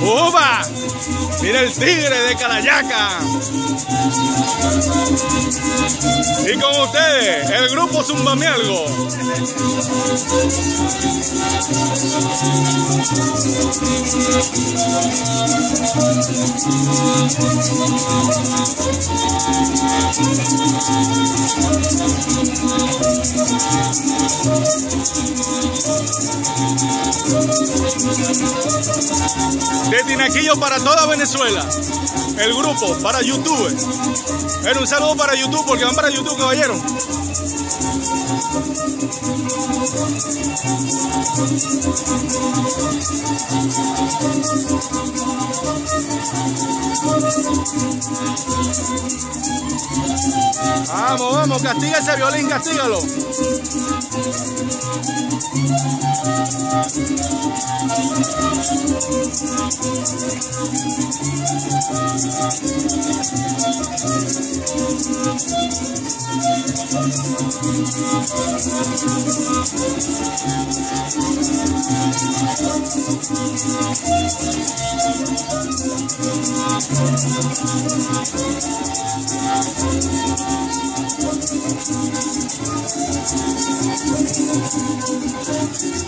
¡Uba! ¡Mira el tigre de Calayaca! Y con ustedes, el grupo Zumbamialgo. De Tinaquillo para toda Venezuela. El grupo para YouTube. Era un saludo para YouTube porque van para YouTube, caballero. Vamos, vamos, castiga ese violín, castígalo.